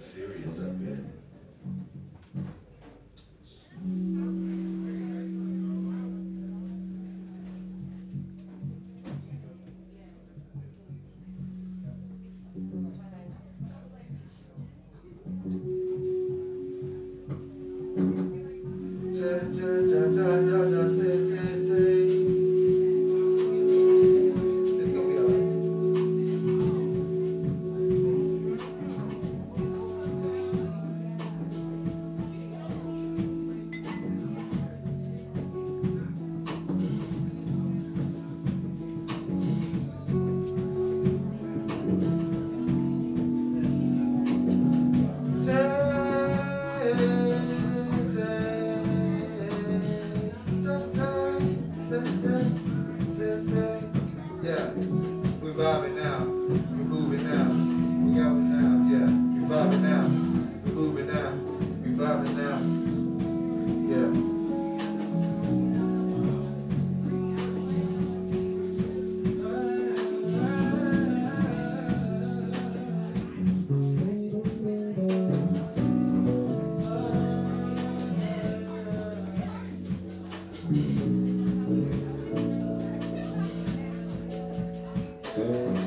getting serious up here. Ja, ja, ja, ja, ja, ja, we vibing now, we moving now, we it now, yeah, we vibing now, Thank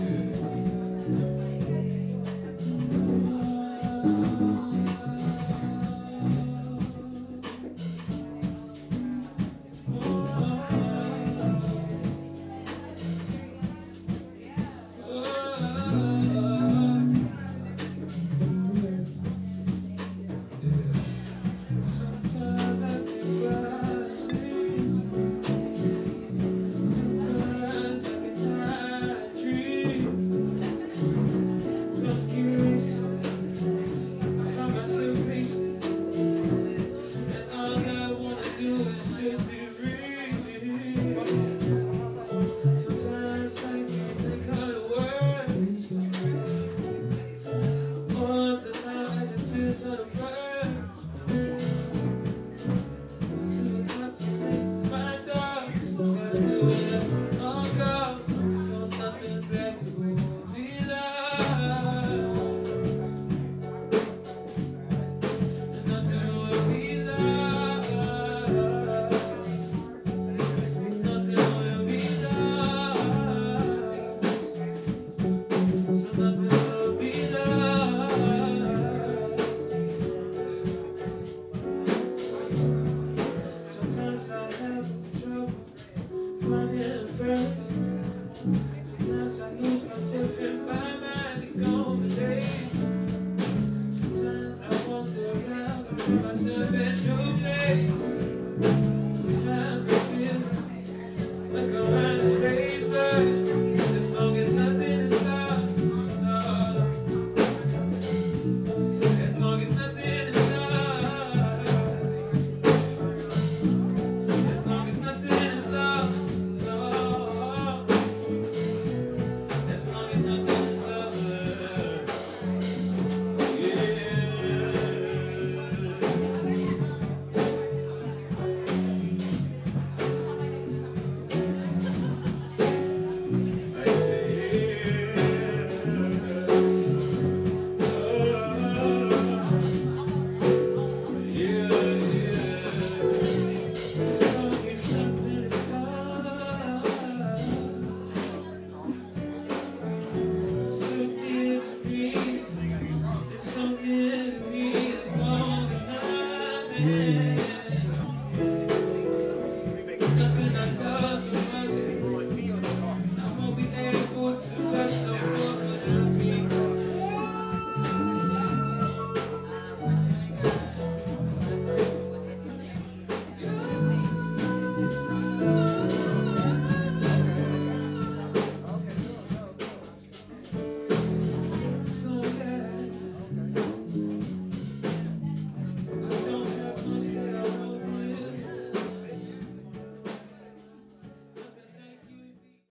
Yeah.